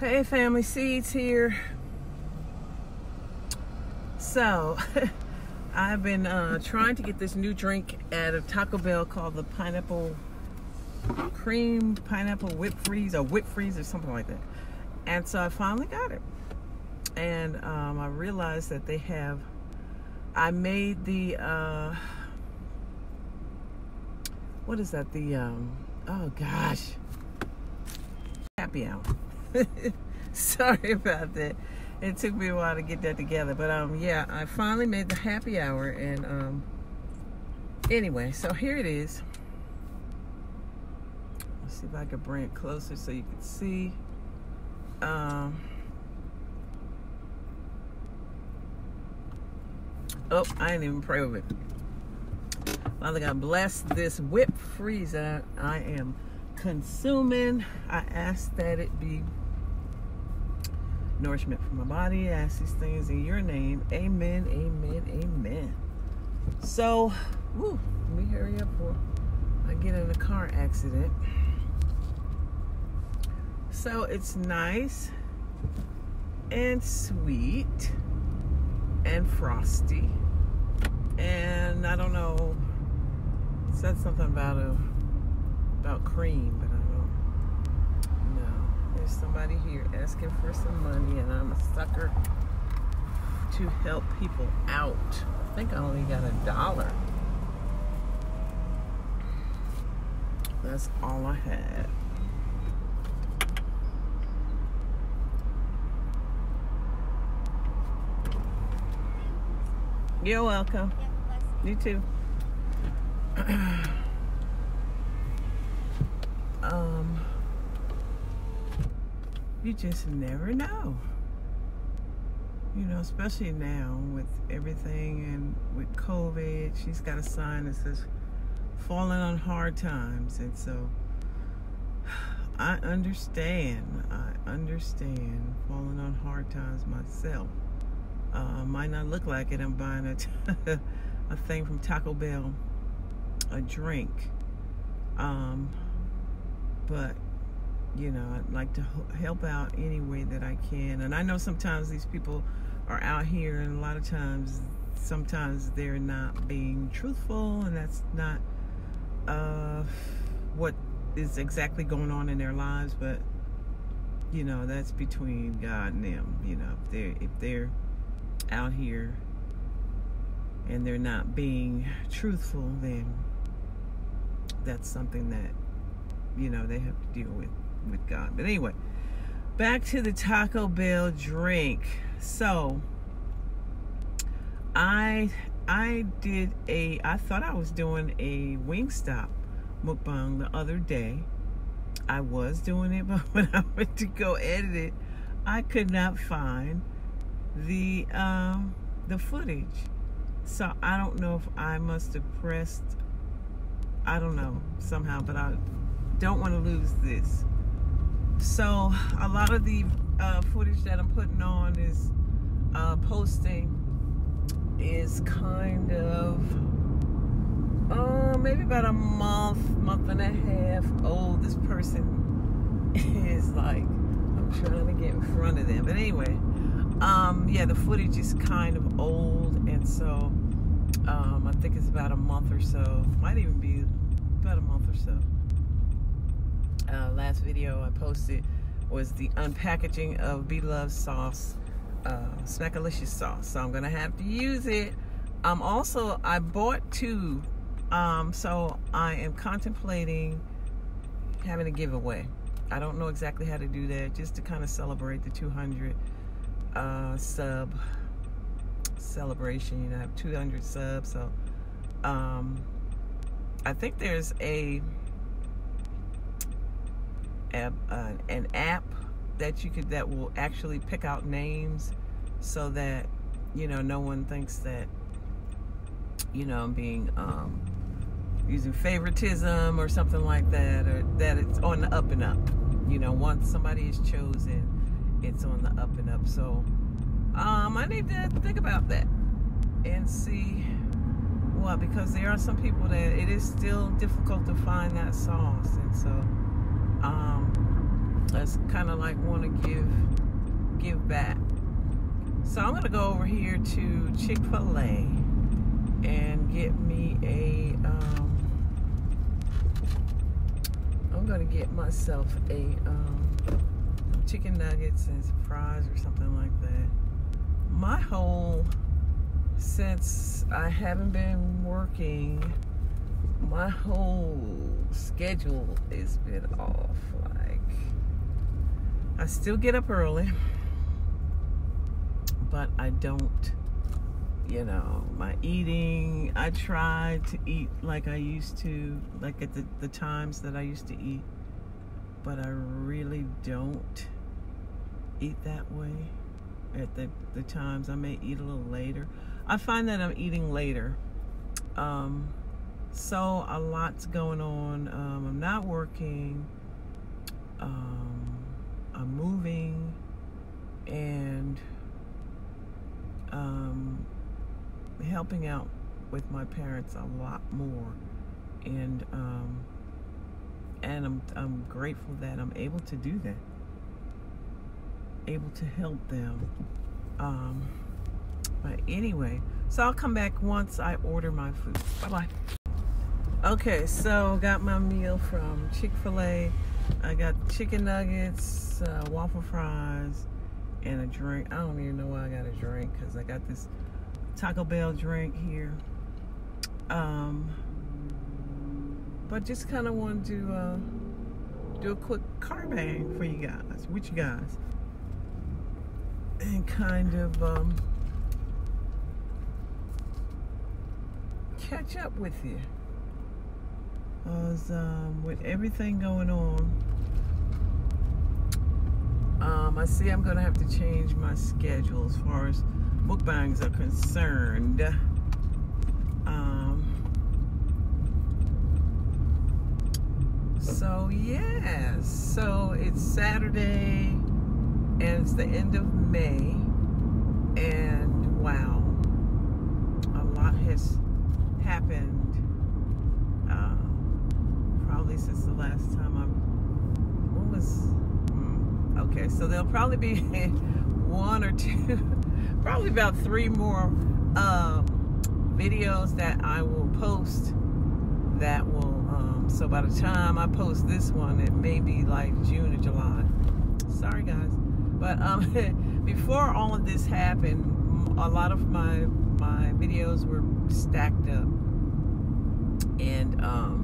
Hey, Family Seeds here. So, I've been uh, trying to get this new drink at a Taco Bell called the Pineapple Cream Pineapple Whip Freeze or Whip Freeze or something like that. And so I finally got it. And um, I realized that they have, I made the, uh, what is that? The, um, oh gosh, happy hour. Sorry about that. It took me a while to get that together, but um, yeah, I finally made the happy hour, and um, anyway, so here it is. Let's see if I can bring it closer so you can see. Um, oh, I didn't even pray with it. Father God, bless this whip freezer I am consuming. I ask that it be nourishment for my body. I ask these things in your name. Amen, amen, amen. So, woo, let me hurry up or I get in a car accident. So it's nice and sweet and frosty. And I don't know, said something about a about cream, but. There's somebody here asking for some money, and I'm a sucker to help people out. I think I only got a dollar. That's all I had. You're welcome. You too. um, you just never know. You know, especially now with everything and with COVID, she's got a sign that says falling on hard times. And so I understand. I understand falling on hard times myself. Uh, might not look like it. I'm buying a, a thing from Taco Bell, a drink. Um, but you know, I'd like to help out any way that I can. And I know sometimes these people are out here, and a lot of times, sometimes they're not being truthful, and that's not uh, what is exactly going on in their lives. But you know, that's between God and them. You know, if they're if they're out here and they're not being truthful, then that's something that you know they have to deal with with God. But anyway, back to the Taco Bell drink. So I I did a I thought I was doing a Wingstop mukbang the other day. I was doing it, but when I went to go edit it, I could not find the um the footage. So I don't know if I must have pressed I don't know somehow, but I don't want to lose this. So a lot of the uh, footage that I'm putting on is uh, posting is kind of uh, maybe about a month, month and a half old. This person is like I'm trying to get in front of them, but anyway, um, yeah, the footage is kind of old, and so um, I think it's about a month or so. Might even be about a month or so uh, last video I posted was the unpackaging of Beloved sauce, uh, Smackalicious sauce. So I'm gonna have to use it. I'm um, also, I bought two, um, so I am contemplating having a giveaway. I don't know exactly how to do that, just to kind of celebrate the 200 uh, sub celebration. You know, I have 200 subs, so um, I think there's a a, uh, an app that you could that will actually pick out names so that you know no one thinks that you know I'm being um, using favoritism or something like that or that it's on the up and up. You know once somebody is chosen it's on the up and up. So um, I need to think about that and see what because there are some people that it is still difficult to find that sauce. And so um, That's kind of like want to give give back. So I'm gonna go over here to Chick Fil A and get me a. Um, I'm gonna get myself a um, chicken nuggets and some fries or something like that. My whole since I haven't been working, my whole schedule has been off. Like, I still get up early, but I don't, you know, my eating, I try to eat like I used to, like at the, the times that I used to eat, but I really don't eat that way at the, the times. I may eat a little later. I find that I'm eating later. Um, so a lot's going on. Um, I'm not working. Um, I'm moving, and um, helping out with my parents a lot more, and um, and I'm I'm grateful that I'm able to do that. Able to help them. Um, but anyway, so I'll come back once I order my food. Bye bye. Okay, so got my meal from Chick fil A. I got chicken nuggets, uh, waffle fries, and a drink. I don't even know why I got a drink because I got this Taco Bell drink here. Um, but just kind of wanted to uh, do a quick car bang for you guys, with you guys, and kind of. Um, catch up with you. Cause um, with everything going on, um, I see I'm gonna have to change my schedule as far as book mukbangs are concerned. Um, so yeah, so it's Saturday and it's the end of May, and wow, a lot has happened uh, probably the last time I what was hmm, okay so there'll probably be one or two probably about three more um, videos that I will post that will um, so by the time I post this one it may be like June or July. Sorry guys but um, before all of this happened a lot of my my videos were stacked up. And um,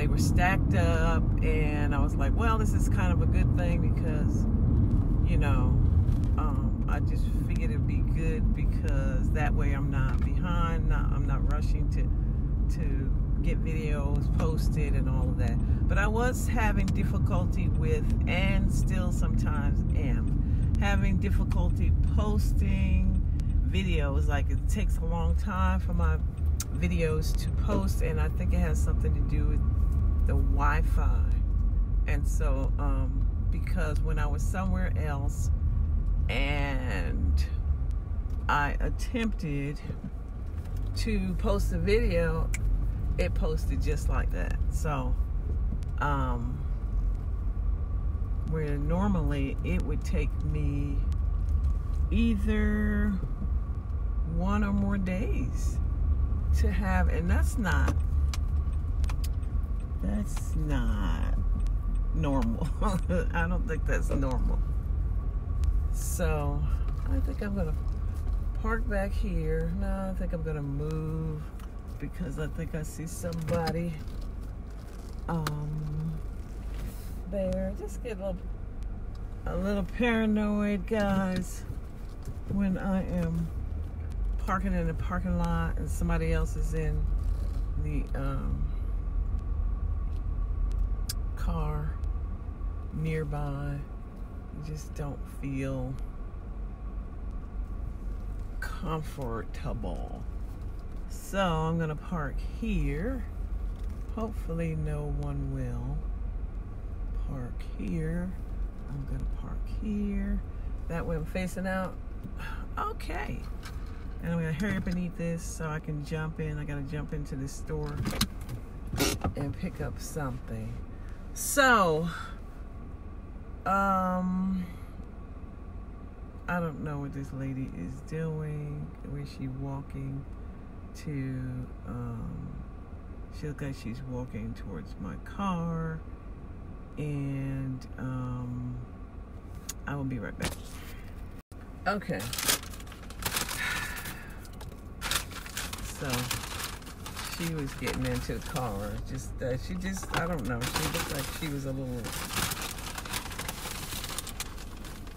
they were stacked up and i was like well this is kind of a good thing because you know um, i just figured it'd be good because that way i'm not behind not, i'm not rushing to to get videos posted and all of that but i was having difficulty with and still sometimes am having difficulty posting videos. Like it takes a long time for my videos to post, and I think it has something to do with the Wi-Fi. And so, um, because when I was somewhere else and I attempted to post a video, it posted just like that. So, um, where normally it would take me either one or more days to have, and that's not, that's not normal. I don't think that's normal. So I think I'm gonna park back here. No, I think I'm gonna move because I think I see somebody um there. Just get a little a little paranoid guys when I am parking in the parking lot and somebody else is in the um, car nearby. You just don't feel comfortable. So I'm gonna park here. Hopefully no one will park here. I'm gonna park here. That way I'm facing out. Okay. And I'm gonna hurry up and eat this so I can jump in. I gotta jump into the store and pick up something. So, Um, I don't know what this lady is doing. Where she walking to? Um, she looks like she's walking towards my car, and um, I will be right back. Okay. So she was getting into the car. Just uh, she just I don't know. She looked like she was a little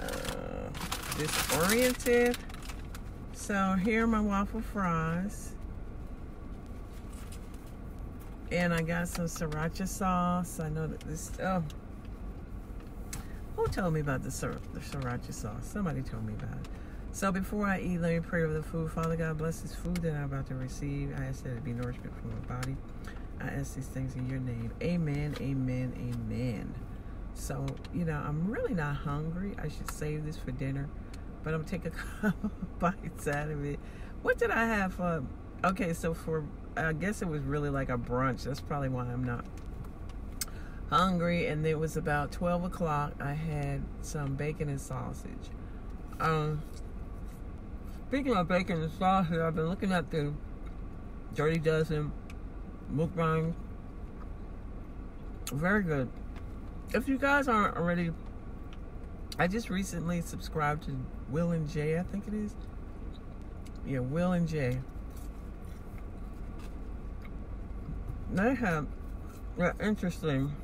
uh, disoriented. So here are my waffle fries. And I got some sriracha sauce. I know that this oh who told me about the, sir, the sriracha sauce? Somebody told me about it. So before I eat, let me pray over the food. Father God, bless this food that I'm about to receive. I ask that it be nourishment for my body. I ask these things in your name. Amen, amen, amen. So, you know, I'm really not hungry. I should save this for dinner. But I'm taking a couple bites out of it. What did I have for... Okay, so for... I guess it was really like a brunch. That's probably why I'm not hungry. And it was about 12 o'clock. I had some bacon and sausage. Um, Speaking of bacon and sausage, I've been looking at the Dirty Dozen mukbang. Very good. If you guys aren't already, I just recently subscribed to Will and Jay, I think it is. Yeah, Will and Jay. They have, yeah, interesting.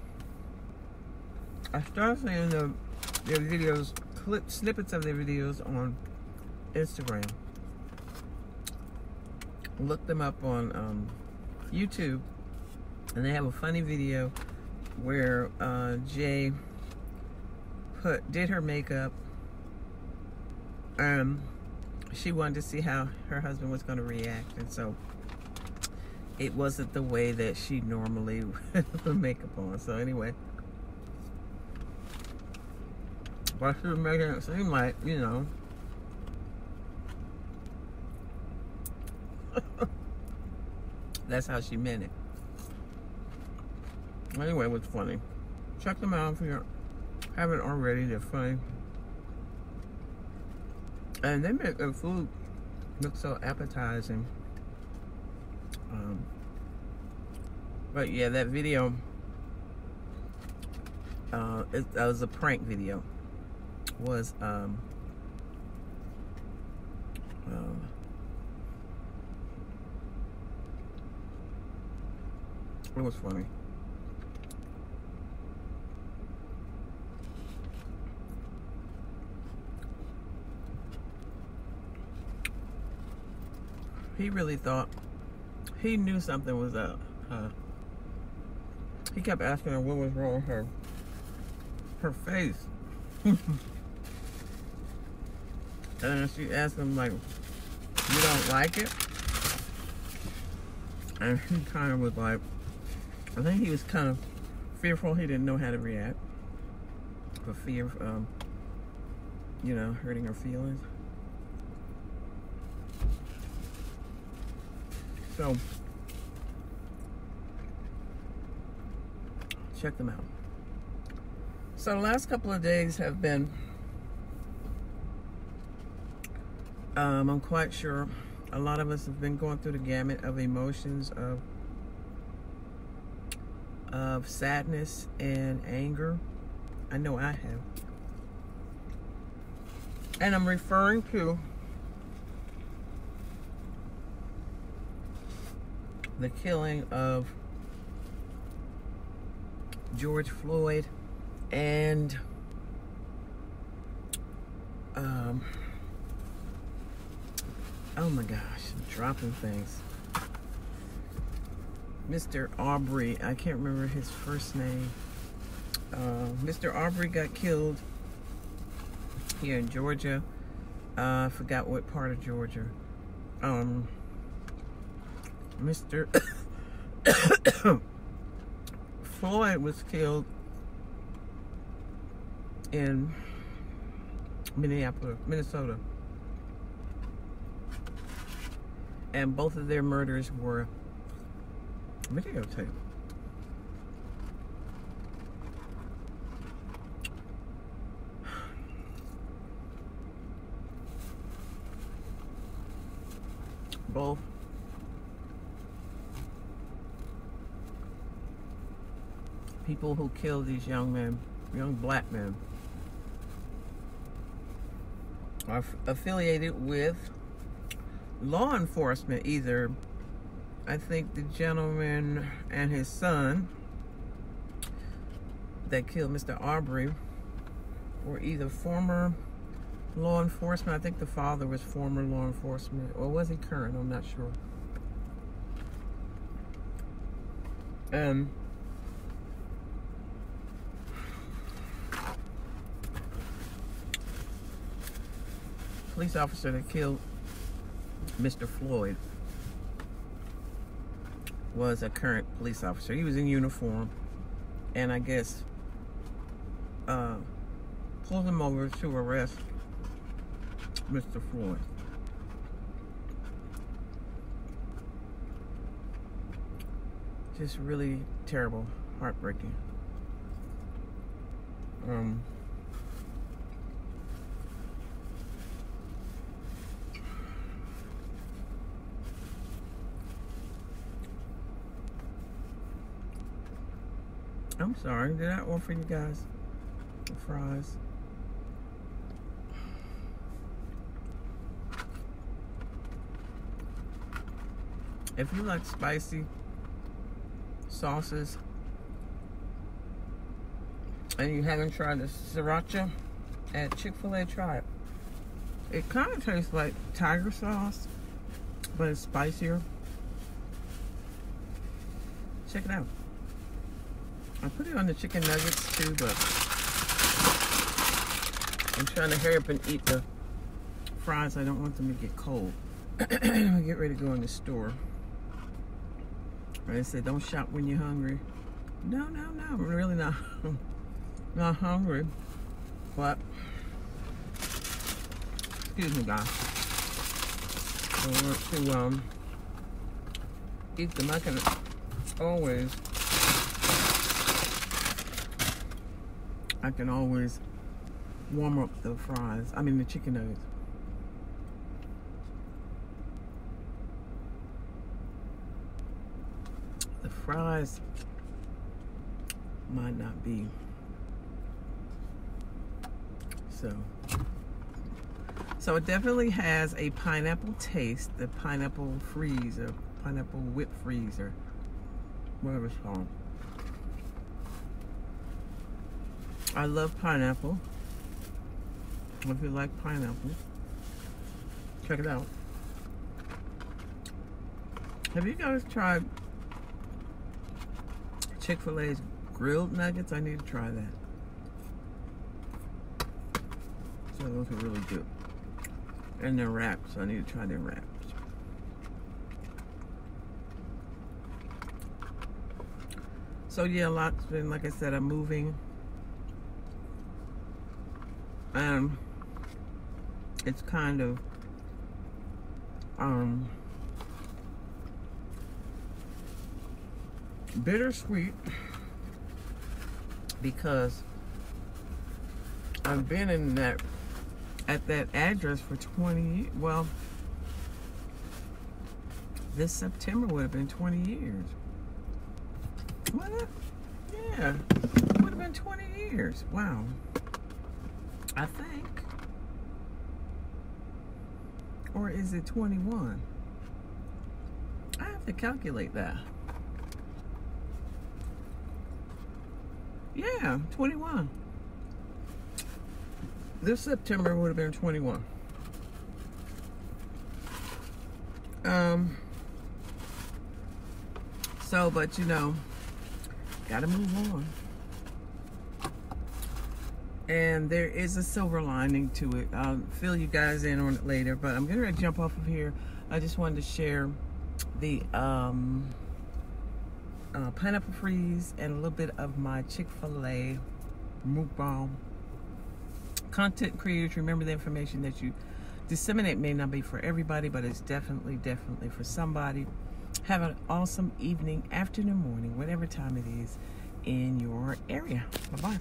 I started seeing the, their videos, clip snippets of their videos on Instagram. Look them up on um, YouTube, and they have a funny video where uh, Jay put did her makeup. Um, she wanted to see how her husband was going to react, and so it wasn't the way that she normally put makeup on. So anyway, but she was making it seem like you know That's how she meant it. Anyway, was funny. Check them out if you haven't already. They're funny. And they make their food look so appetizing. Um, but yeah, that video, uh, it, that was a prank video. Was, um, uh, It was funny. He really thought he knew something was up. Huh? He kept asking her what was wrong with her her face. and she asked him like, "You don't like it?" And he kind of was like, I think he was kind of fearful. He didn't know how to react. For fear of, um, you know, hurting her feelings. So, check them out. So the last couple of days have been, um, I'm quite sure a lot of us have been going through the gamut of emotions of of sadness and anger. I know I have. And I'm referring to the killing of George Floyd and um, oh my gosh, I'm dropping things. Mr. Arbery. I can't remember his first name. Uh, Mr. Arbery got killed here in Georgia. Uh, I forgot what part of Georgia. Um, Mr. Floyd was killed in Minneapolis, Minnesota. And both of their murders were videotape. Both. People who kill these young men, young black men, are affiliated with law enforcement, either I think the gentleman and his son that killed Mr. Arbery were either former law enforcement. I think the father was former law enforcement, or was he current? I'm not sure. Um, police officer that killed Mr. Floyd was a current police officer. He was in uniform, and I guess uh, pulled him over to arrest Mr. Floyd. Just really terrible, heartbreaking. Um, I'm sorry, did I offer you guys fries? If you like spicy sauces and you haven't tried the sriracha at Chick-fil-A, try it. It kind of tastes like tiger sauce, but it's spicier. Check it out. I put it on the chicken nuggets too, but I'm trying to hurry up and eat the fries. I don't want them to get cold. I'm get ready to go in the store. I said, don't shop when you're hungry. No, no, no, I'm really not, not hungry. But, excuse me, guys. I want to um, eat the I can always, I can always warm up the fries. I mean, the chicken nuggets. The fries might not be. So, so it definitely has a pineapple taste, the pineapple freeze pineapple whip freeze or whatever it's called. I love pineapple. If you like pineapple, check it out. Have you guys tried Chick-fil-A's grilled nuggets. I need to try that. So those are really good. And their wraps. I need to try their wraps. So yeah, a lot's been, like I said, I'm moving. Um, it's kind of, um, bittersweet because I've been in that at that address for 20 well this September would have been 20 years. What yeah would have been 20 years. Wow I think or is it 21 I have to calculate that Yeah, 21. This September would have been 21. Um, so, but you know, gotta move on. And there is a silver lining to it. I'll fill you guys in on it later, but I'm gonna jump off of here. I just wanted to share the um, uh, pineapple freeze and a little bit of my Chick-fil-A mukbang. Content creators, remember the information that you disseminate may not be for everybody, but it's definitely, definitely for somebody. Have an awesome evening, afternoon, morning, whatever time it is in your area. Bye-bye.